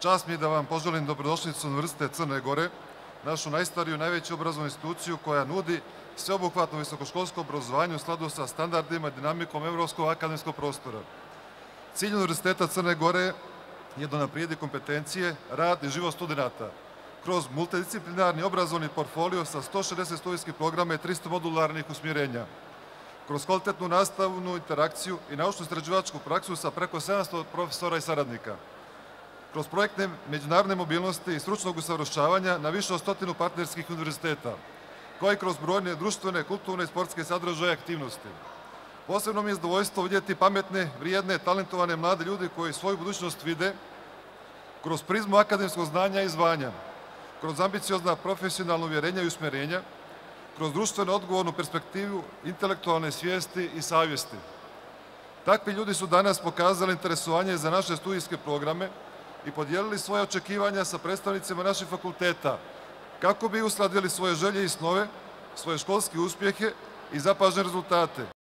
Čast mi je da vam poželim dobrodošlicu na Univerzitet Crne Gore, našu najstariju i najveću obrazovnu instituciju koja nudi sveobuhvatno visokoškolsko obrazovanje u skladu sa standardima i dinamikom evropskog akademskog prostora. Cilj Univerziteta Crne Gore je da naprijedi kompetencije, rad i život studenta kroz multidisciplinarni obrazovni portfolio sa 160 studijskih programa i 300 modularnih usmjerenja, kroz kvalitetnu nastavnu interakciju i naučno-istraživačku praksu sa preko 700 profesora i saradnika, kroz projektne međunarodne mobilnosti i stručnog usavršavanja na više od stotinu partnerskih univerziteta, kao i kroz brojne društvene, kulturne i sportske sadržaje aktivnosti. Posebno mi je zadovoljstvo vidjeti pametne, vrijedne, talentovane mlade ljudi koji svoju budućnost vide kroz prizmu akademskog znanja i zvanja, kroz ambiciozna profesionalna uvjerenja i usmerenja, kroz društveno odgovornu perspektivu intelektualne svijesti i savjesti. Takvi ljudi su danas pokazali interesovanje za naše studijske programe i podijelili svoje očekivanja sa predstavnicima naših fakulteta, kako bi uskladili svoje želje i snove, svoje školske uspjehe i zapažene rezultate.